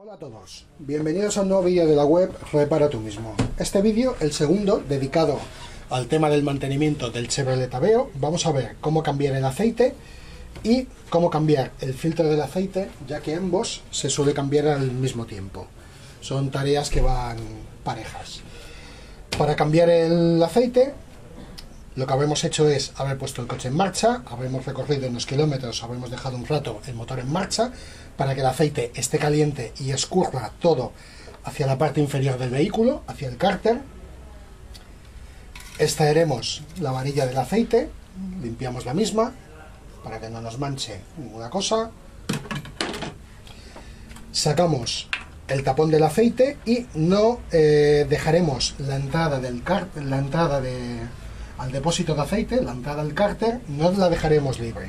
Hola a todos, bienvenidos a un nuevo vídeo de la web Repara tú mismo. Este vídeo, el segundo, dedicado al tema del mantenimiento del Chevrolet Aveo, vamos a ver cómo cambiar el aceite y cómo cambiar el filtro del aceite, ya que ambos se suele cambiar al mismo tiempo. Son tareas que van parejas. Para cambiar el aceite, lo que habremos hecho es haber puesto el coche en marcha, habremos recorrido unos kilómetros, habremos dejado un rato el motor en marcha para que el aceite esté caliente y escurra todo hacia la parte inferior del vehículo, hacia el cárter. Extraeremos la varilla del aceite, limpiamos la misma para que no nos manche ninguna cosa. Sacamos el tapón del aceite y no eh, dejaremos la entrada del cárter, la entrada de, al depósito de aceite, la entrada al cárter, no la dejaremos libre,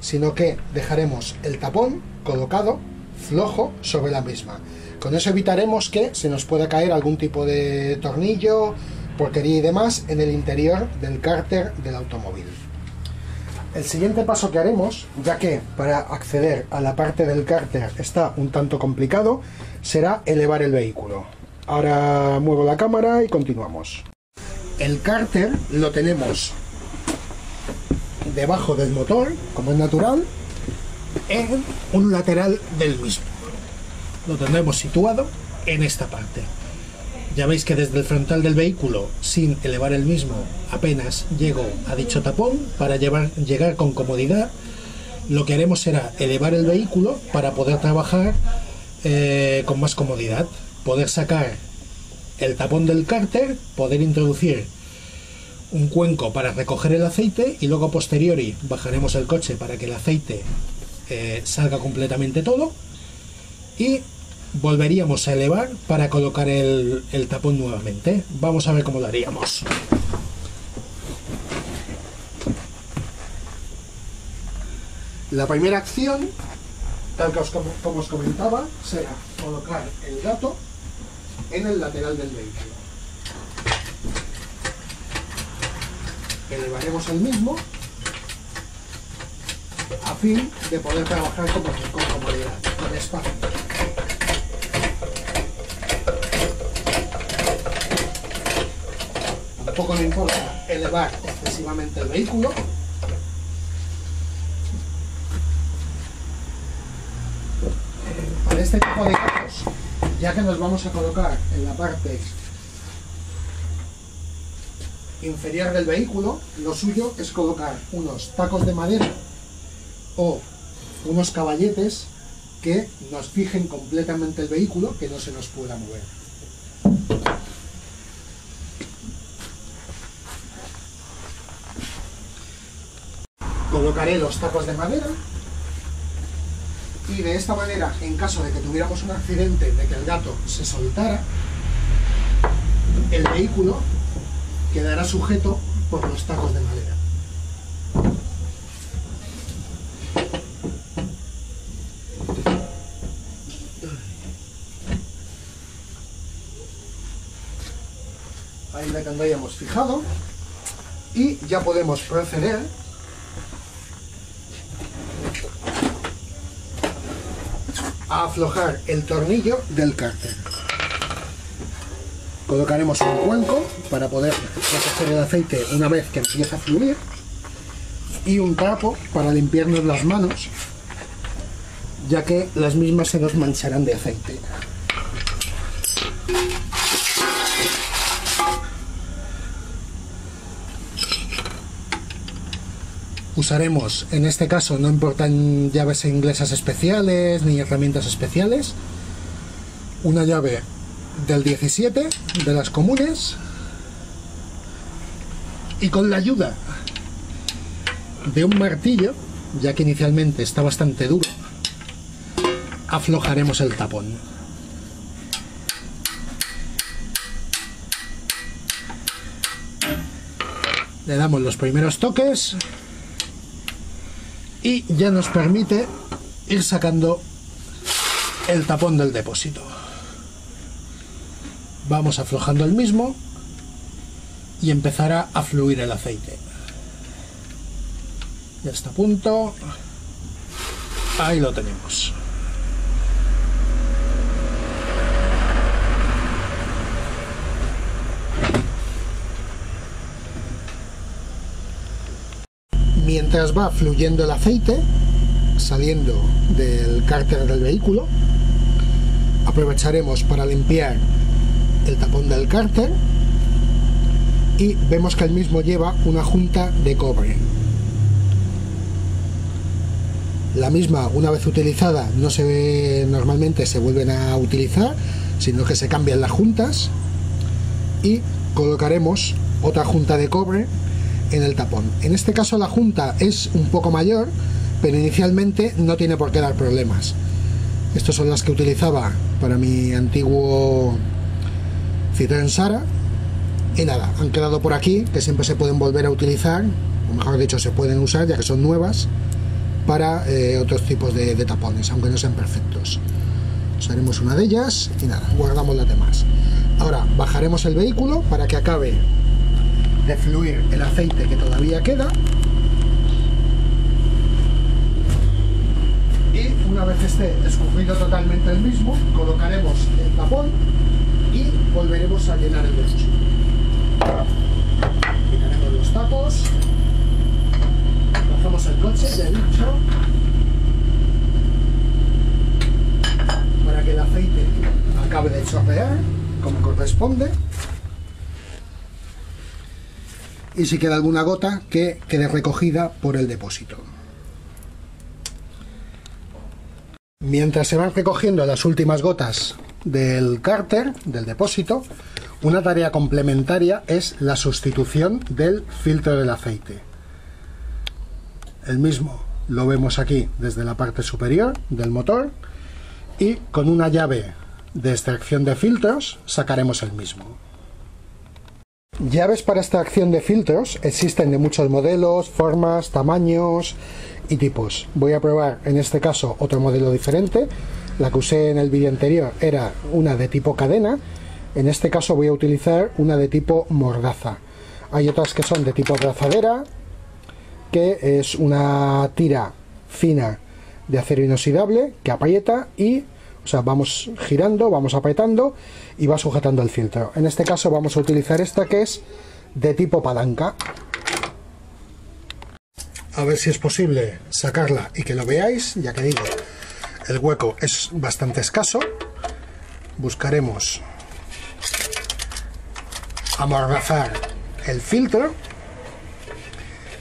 sino que dejaremos el tapón colocado flojo sobre la misma. Con eso evitaremos que se nos pueda caer algún tipo de tornillo, porquería y demás en el interior del cárter del automóvil. El siguiente paso que haremos, ya que para acceder a la parte del cárter está un tanto complicado, será elevar el vehículo. Ahora muevo la cámara y continuamos. El cárter lo tenemos debajo del motor, como es natural, en un lateral del mismo. Lo tendremos situado en esta parte. Ya veis que desde el frontal del vehículo, sin elevar el mismo, apenas llego a dicho tapón para llegar con comodidad. Lo que haremos será elevar el vehículo para poder trabajar eh, con más comodidad. Poder sacar el tapón del cárter, poder introducir un cuenco para recoger el aceite y luego posteriori bajaremos el coche para que el aceite eh, salga completamente todo y volveríamos a elevar para colocar el, tapón nuevamente. Vamos a ver cómo lo haríamos. La primera acción, tal como os comentaba, será colocar el gato en el lateral del vehículo. Elevaremos el mismo a fin de poder trabajar con, con comodidad, con espacio. Tampoco me importa elevar excesivamente el vehículo. Para este tipo de casos, ya que nos vamos a colocar en la parte inferior del vehículo, lo suyo es colocar unos tacos de madera o unos caballetes que nos fijen completamente el vehículo, que no se nos pueda mover. Colocaré los tacos de madera y de esta manera, en caso de que tuviéramos un accidente, de que el gato se soltara, el vehículo quedará sujeto por los tacos de madera. Ahí la tendríamos fijado y ya podemos proceder a aflojar el tornillo del cárter. Colocaremos un cuenco para poder recoger el aceite una vez que empieza a fluir y un trapo para limpiarnos las manos ya que las mismas se nos mancharán de aceite. Usaremos, en este caso no importan llaves inglesas especiales ni herramientas especiales, una llave del 17 de las comunes y con la ayuda de un martillo, ya que inicialmente está bastante duro, aflojaremos el tapón. Le damos los primeros toques y ya nos permite ir sacando el tapón del depósito. Vamos aflojando el mismo y empezará a fluir el aceite. Ya está a punto. Ahí lo tenemos. Mientras va fluyendo el aceite, saliendo del cárter del vehículo, aprovecharemos para limpiar el tapón del cárter y vemos que el mismo lleva una junta de cobre. La misma, una vez utilizada, no se ve, normalmente se vuelven a utilizar, sino que se cambian las juntas y colocaremos otra junta de cobre en el tapón. En este caso la junta es un poco mayor, pero inicialmente no tiene por qué dar problemas. Estas son las que utilizaba para mi antiguo Citroën Sara. Y nada, han quedado por aquí, que siempre se pueden volver a utilizar, o mejor dicho, se pueden usar ya que son nuevas, para eh, otros tipos de, de tapones, aunque no sean perfectos. Usaremos una de ellas y nada, guardamos las demás. Ahora bajaremos el vehículo para que acabe de fluir el aceite que todavía queda. Y una vez esté escurrido totalmente el mismo colocaremos el tapón y volveremos a llenar el derecho quitaremos los tapos. Bajamos el coche ya he dicho para que el aceite acabe de chorrear como corresponde y si queda alguna gota que quede recogida por el depósito. Mientras se van recogiendo las últimas gotas del cárter, del depósito, una tarea complementaria es la sustitución del filtro del aceite. El mismo lo vemos aquí desde la parte superior del motor y con una llave de extracción de filtros sacaremos el mismo. Llaves para extracción de filtros existen de muchos modelos, formas, tamaños y tipos. Voy a probar en este caso otro modelo diferente. La que usé en el vídeo anterior era una de tipo cadena. En este caso voy a utilizar una de tipo mordaza. Hay otras que son de tipo abrazadera, que es una tira fina de acero inoxidable que aprieta y o sea, vamos girando, vamos apretando y va sujetando el filtro. En este caso vamos a utilizar esta que es de tipo palanca. A ver si es posible sacarla y que lo veáis, ya que digo, el hueco es bastante escaso. Buscaremos amordazar el filtro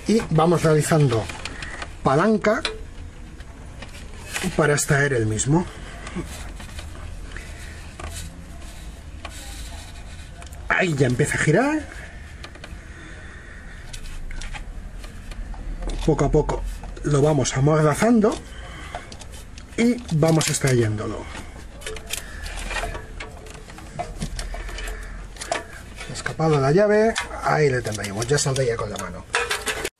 y vamos realizando palanca para extraer el mismo. Ahí ya empieza a girar. Poco a poco lo vamos amordazando y vamos extrayéndolo. Escapado la llave, ahí le tendríamos, ya saldría con la mano.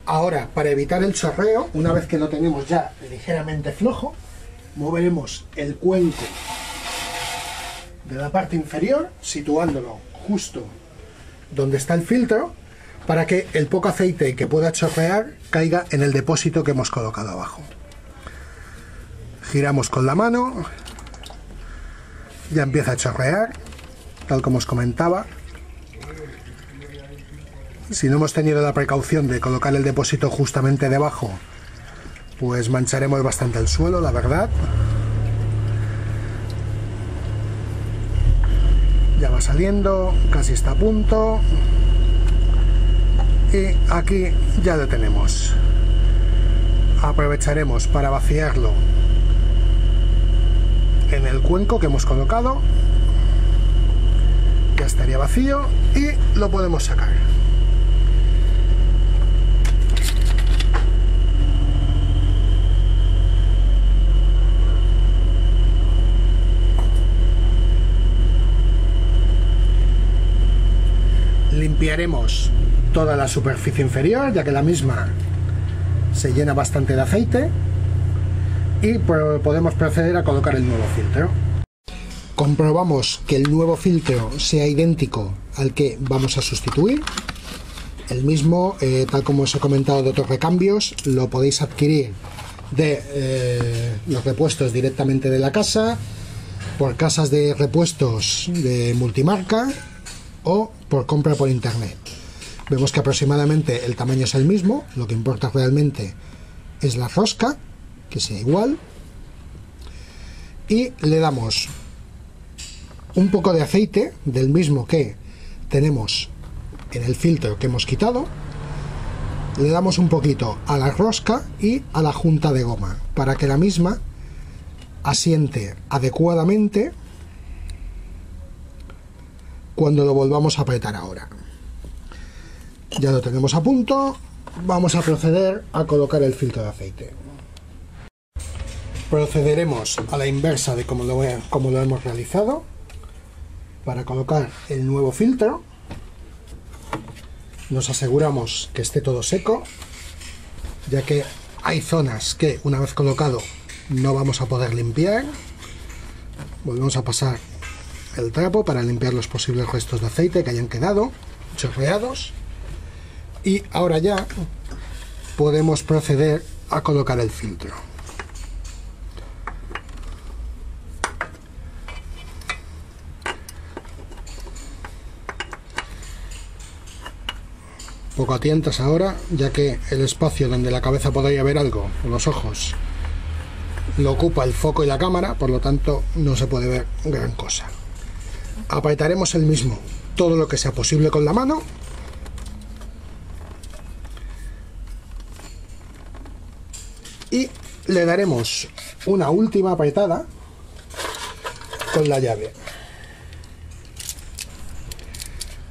Ahora, para evitar el chorreo, una vez que lo tenemos ya ligeramente flojo, moveremos el cuenco de la parte inferior, situándolo justo donde está el filtro, para que el poco aceite que pueda chorrear caiga en el depósito que hemos colocado abajo. Giramos con la mano, ya empieza a chorrear, tal como os comentaba. Si no hemos tenido la precaución de colocar el depósito justamente debajo, pues mancharemos bastante el suelo, la verdad. Ya va saliendo, casi está a punto. Y aquí ya lo tenemos. Aprovecharemos para vaciarlo en el cuenco que hemos colocado. Ya estaría vacío y lo podemos sacar. Limpiaremos toda la superficie inferior ya que la misma se llena bastante de aceite y podemos proceder a colocar el nuevo filtro. Comprobamos que el nuevo filtro sea idéntico al que vamos a sustituir. El mismo, eh, tal como os he comentado de otros recambios, lo podéis adquirir de eh, los repuestos directamente de la casa, por casas de repuestos de multimarca o por compra por internet. Vemos que aproximadamente el tamaño es el mismo, lo que importa realmente es la rosca, que sea igual. Y le damos un poco de aceite, del mismo que tenemos en el filtro que hemos quitado. Le damos un poquito a la rosca y a la junta de goma, para que la misma asiente adecuadamente cuando lo volvamos a apretar ahora. Ya lo tenemos a punto, vamos a proceder a colocar el filtro de aceite. Procederemos a la inversa de como lo, como lo hemos realizado para colocar el nuevo filtro. Nos aseguramos que esté todo seco, ya que hay zonas que una vez colocado no vamos a poder limpiar. Volvemos a pasar el trapo para limpiar los posibles restos de aceite que hayan quedado chorreados. Y ahora ya podemos proceder a colocar el filtro. Poco atientas ahora, ya que el espacio donde la cabeza podría ver algo, los ojos, lo ocupa el foco y la cámara, por lo tanto no se puede ver gran cosa. Apretaremos el mismo todo lo que sea posible con la mano. Y le daremos una última apretada con la llave.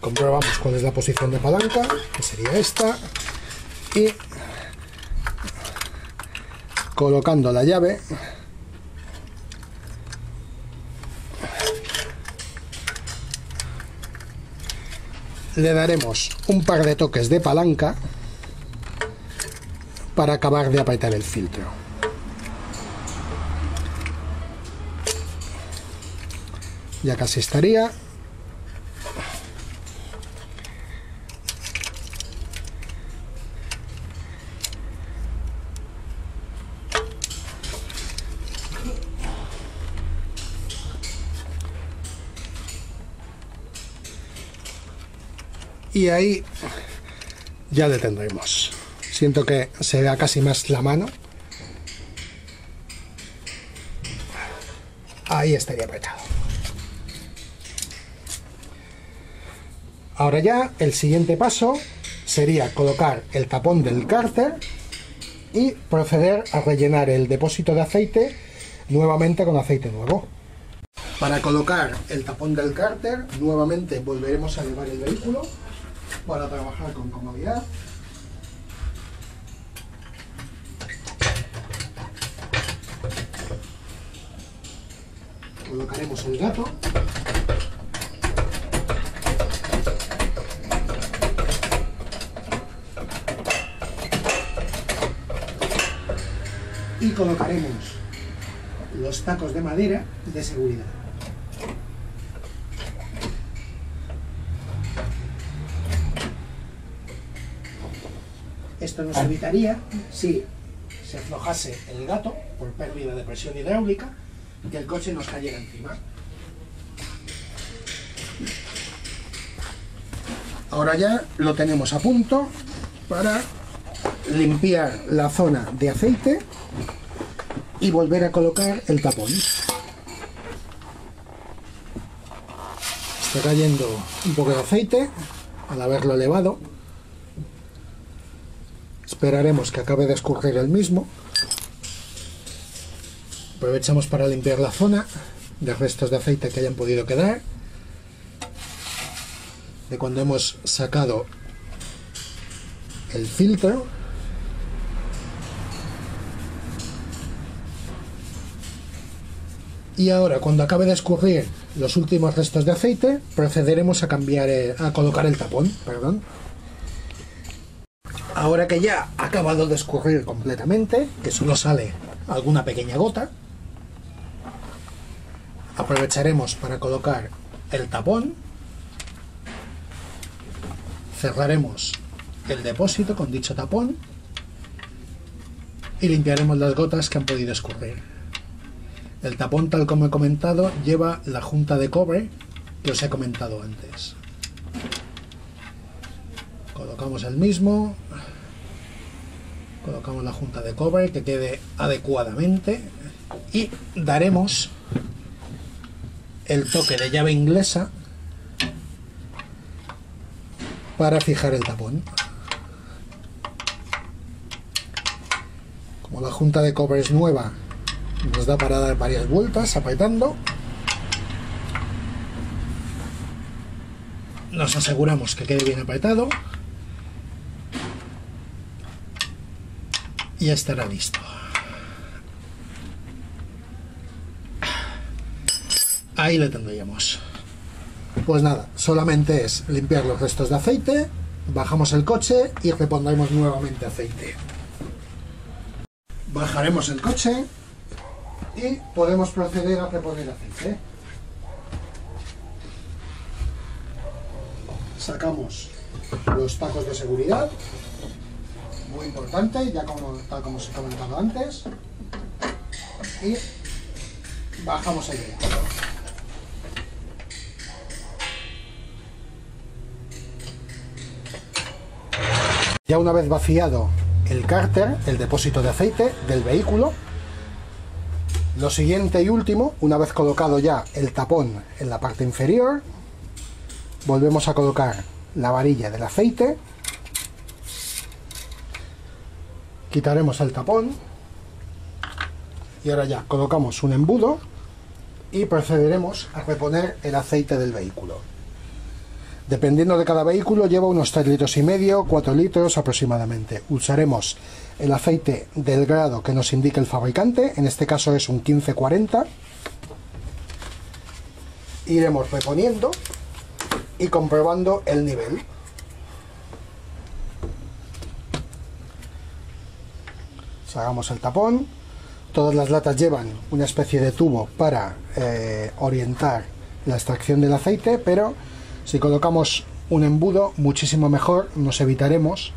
Comprobamos cuál es la posición de palanca, que sería esta. Y colocando la llave le daremos un par de toques de palanca para acabar de apretar el filtro. Ya casi estaría. Y ahí ya le tendremos. Siento que se vea casi más la mano. Ahí estaría apretado. Ahora ya el siguiente paso sería colocar el tapón del cárter y proceder a rellenar el depósito de aceite nuevamente con aceite nuevo. Para colocar el tapón del cárter, nuevamente volveremos a llevar el vehículo para trabajar con comodidad. Colocaremos el gato. Y colocaremos los tacos de madera de seguridad. Esto nos evitaría si se aflojase el gato por pérdida de presión hidráulica que el coche nos cayera encima. Ahora ya lo tenemos a punto para limpiar la zona de aceite y volver a colocar el tapón. Está cayendo un poco de aceite al haberlo elevado Esperaremos que acabe de escurrir el mismo. Aprovechamos para limpiar la zona de restos de aceite que hayan podido quedar. De cuando hemos sacado el filtro. Y ahora, cuando acabe de escurrir los últimos restos de aceite, procederemos a cambiar, a colocar el tapón, perdón. Ahora que ya ha acabado de escurrir completamente, que solo sale alguna pequeña gota, aprovecharemos para colocar el tapón, cerraremos el depósito con dicho tapón y limpiaremos las gotas que han podido escurrir. El tapón, tal como he comentado, lleva la junta de cobre que os he comentado antes colocamos el mismo colocamos la junta de cobre que quede adecuadamente. Y daremos el toque de llave inglesa para fijar el tapón. Como la junta de cobre es nueva nos da para dar varias vueltas apretando. Nos aseguramos que quede bien apretado ya estará listo. Ahí lo tendríamos. Pues nada, solamente es limpiar los restos de aceite, bajamos el coche y repondremos nuevamente aceite. Bajaremos el coche y podemos proceder a reponer aceite. Sacamos los tacos de seguridad muy importante, ya como, tal como os he comentado antes. Y bajamos el Ya una vez vaciado el cárter, el depósito de aceite del vehículo, lo siguiente y último, una vez colocado ya el tapón en la parte inferior, volvemos a colocar la varilla del aceite quitaremos el tapón y ahora ya colocamos un embudo y procederemos a reponer el aceite del vehículo. Dependiendo de cada vehículo lleva unos 3 litros y medio, 4 litros aproximadamente. Usaremos el aceite del grado que nos indica el fabricante, en este caso es un 1540. Iremos reponiendo y comprobando el nivel. Sacamos el tapón. Todas las latas llevan una especie de tubo para eh, orientar la extracción del aceite, pero si colocamos un embudo, muchísimo mejor, nos evitaremos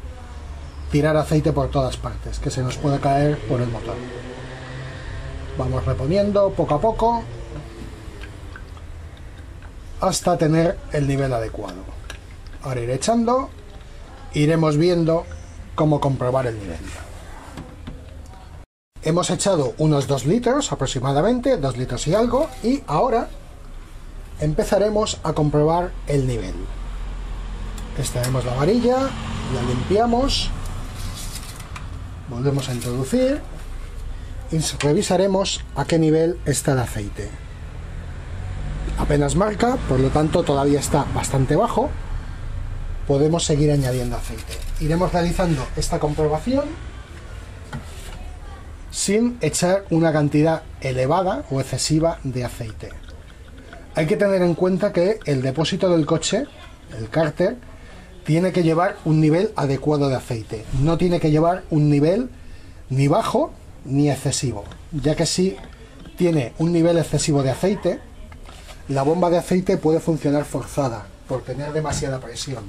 tirar aceite por todas partes, que se nos pueda caer por el motor. Vamos reponiendo poco a poco hasta tener el nivel adecuado. Ahora iré echando, iremos viendo cómo comprobar el nivel. Hemos echado unos 2 litros aproximadamente, 2 litros y algo, y ahora empezaremos a comprobar el nivel. Extraemos la varilla, la limpiamos, volvemos a introducir y revisaremos a qué nivel está el aceite. Apenas marca, por lo tanto todavía está bastante bajo. Podemos seguir añadiendo aceite. Iremos realizando esta comprobación sin echar una cantidad elevada o excesiva de aceite. Hay que tener en cuenta que el depósito del coche, el cárter, tiene que llevar un nivel adecuado de aceite. No tiene que llevar un nivel ni bajo ni excesivo, ya que si tiene un nivel excesivo de aceite, la bomba de aceite puede funcionar forzada por tener demasiada presión.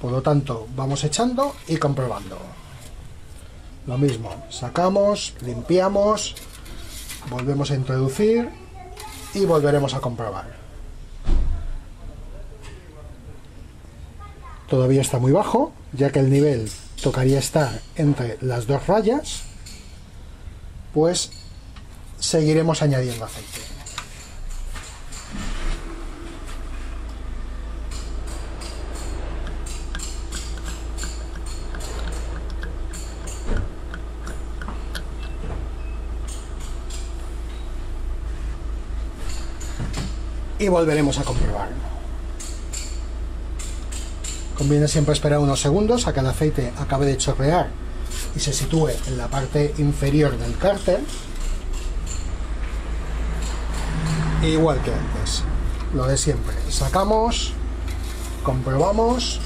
Por lo tanto, vamos echando y comprobando. Lo mismo, sacamos, limpiamos, volvemos a introducir y volveremos a comprobar. Todavía está muy bajo, ya que el nivel tocaría estar entre las dos rayas, pues seguiremos añadiendo aceite. Y volveremos a comprobar. Conviene siempre esperar unos segundos a que el aceite acabe de chorrear y se sitúe en la parte inferior del cárter. Igual que antes, lo de siempre. Sacamos, comprobamos.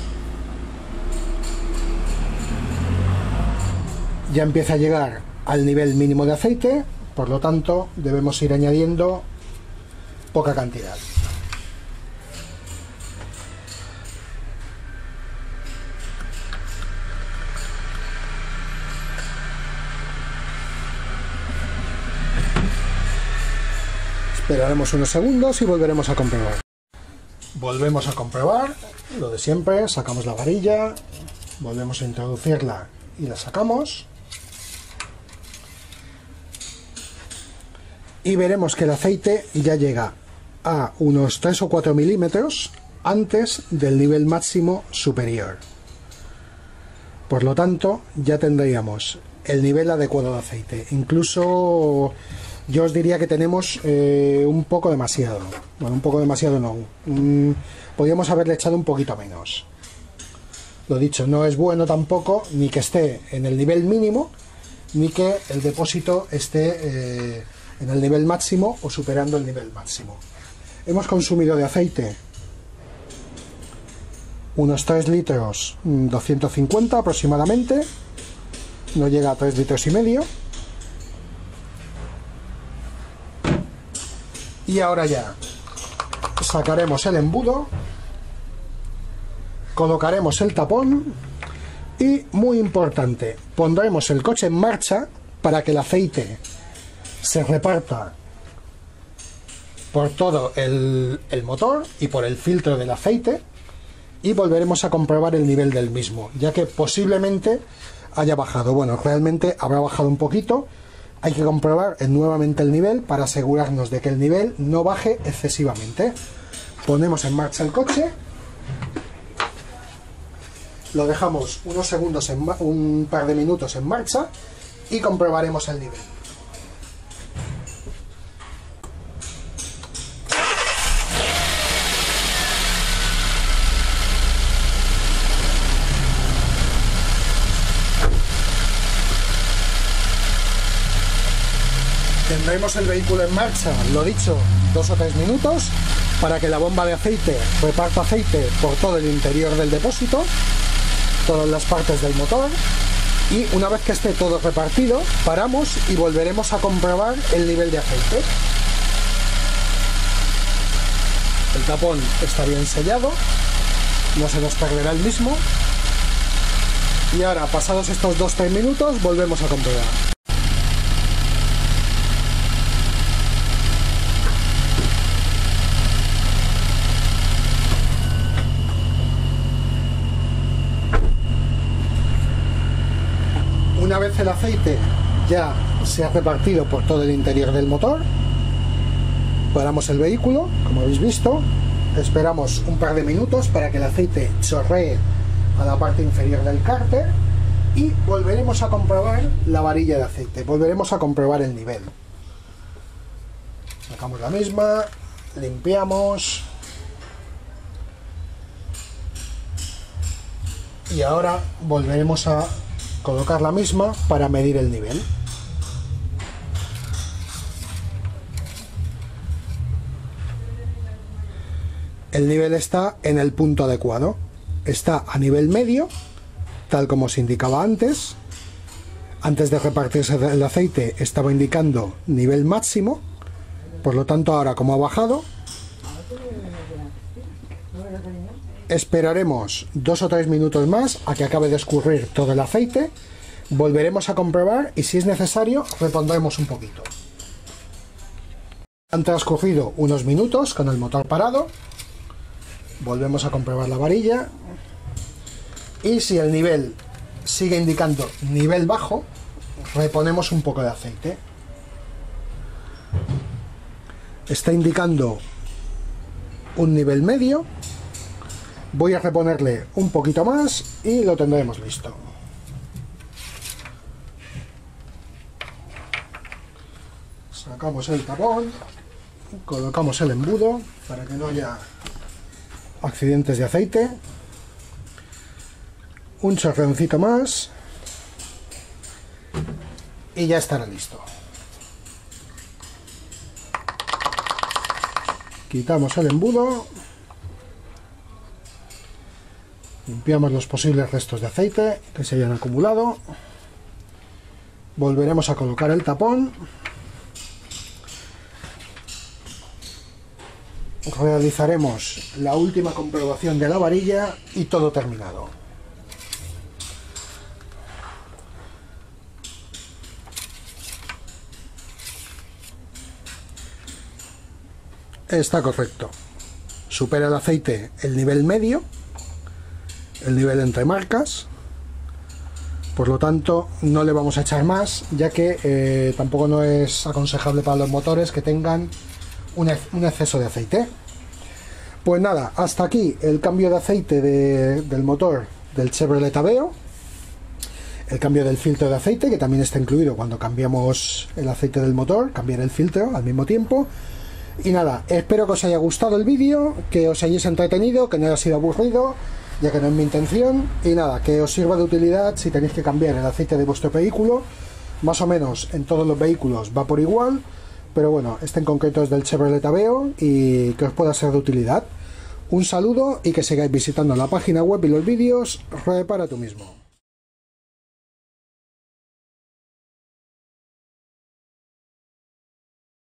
Ya empieza a llegar al nivel mínimo de aceite, por lo tanto debemos ir añadiendo poca cantidad. Esperaremos unos segundos y volveremos a comprobar. Volvemos a comprobar lo de siempre, sacamos la varilla, volvemos a introducirla y la sacamos. Y veremos que el aceite ya llega a unos 3 o 4 milímetros antes del nivel máximo superior. Por lo tanto, ya tendríamos el nivel adecuado de aceite. Incluso yo os diría que tenemos eh, un poco demasiado. Bueno, un poco demasiado no. podríamos haberle echado un poquito menos. Lo dicho, no es bueno tampoco ni que esté en el nivel mínimo, ni que el depósito esté eh, en el nivel máximo o superando el nivel máximo. Hemos consumido de aceite unos 3 litros 250 mm, aproximadamente. No llega a 3 litros y medio. Y ahora ya sacaremos el embudo colocaremos el tapón y muy importante pondremos el coche en marcha para que el aceite se reparta por todo el, motor y por el filtro del aceite y volveremos a comprobar el nivel del mismo, ya que posiblemente haya bajado. Bueno, realmente habrá bajado un poquito. Hay que comprobar nuevamente el nivel para asegurarnos de que el nivel no baje excesivamente. Ponemos en marcha el coche. Lo dejamos unos segundos, en un par de minutos en marcha y comprobaremos el nivel. Tendremos el vehículo en marcha, lo dicho, dos o tres minutos para que la bomba de aceite reparta aceite por todo el interior del depósito, todas las partes del motor y una vez que esté todo repartido paramos y volveremos a comprobar el nivel de aceite. El tapón está bien sellado, no se nos perderá el mismo y ahora pasados estos 2-3 minutos volvemos a comprobar. Una vez el aceite ya se ha repartido por todo el interior del motor, paramos el vehículo, como habéis visto, esperamos un par de minutos para que el aceite chorree a la parte inferior del cárter y volveremos a comprobar la varilla de aceite, volveremos a comprobar el nivel. Sacamos la misma, limpiamos y ahora volveremos a colocar la misma para medir el nivel. El nivel está en el punto adecuado. Está a nivel medio, tal como se indicaba antes. Antes de repartirse el aceite estaba indicando nivel máximo. Por lo tanto, ahora como ha bajado, Esperaremos dos o tres minutos más a que acabe de escurrir todo el aceite. Volveremos a comprobar y si es necesario repondremos un poquito. Han transcurrido unos minutos con el motor parado. Volvemos a comprobar la varilla. Y si el nivel sigue indicando nivel bajo, reponemos un poco de aceite. Está indicando un nivel medio Voy a reponerle un poquito más y lo tendremos listo. Sacamos el tapón, colocamos el embudo para que no haya accidentes de aceite. Un chorroncito más y ya estará listo. Quitamos el embudo Limpiamos los posibles restos de aceite que se hayan acumulado. Volveremos a colocar el tapón. Realizaremos la última comprobación de la varilla y todo terminado. Está correcto. supera el aceite el nivel medio, el nivel entre marcas. Por lo tanto, no le vamos a echar más, ya que eh, tampoco no es aconsejable para los motores que tengan un, exceso de aceite. Pues nada, hasta aquí el cambio de aceite de- del motor del Chevrolet Aveo. El cambio del filtro de aceite, que también está incluido cuando cambiamos el aceite del motor, cambiar el filtro al mismo tiempo. Y nada, espero que os haya gustado el vídeo, que os hayáis entretenido, que no haya sido aburrido, ya que no es mi intención. Y nada, que os sirva de utilidad si tenéis que cambiar el aceite de vuestro vehículo. Más o menos en todos los vehículos va por igual, pero bueno, este en concreto es del Chevrolet Aveo y que os pueda ser de utilidad. Un saludo y que sigáis visitando la página web y los vídeos. Repara tú mismo.